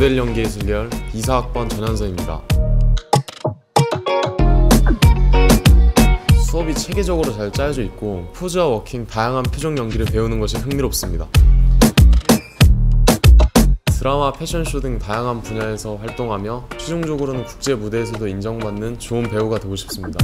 모델 연기예술계열 2사학번 전현서입니다. 수업이 체계적으로 잘 짜여져 있고 포즈와 워킹, 다양한 표정 연기를 배우는 것이 흥미롭습니다. 드라마, 패션쇼 등 다양한 분야에서 활동하며 최종적으로는 국제 무대에서도 인정받는 좋은 배우가 되고 싶습니다.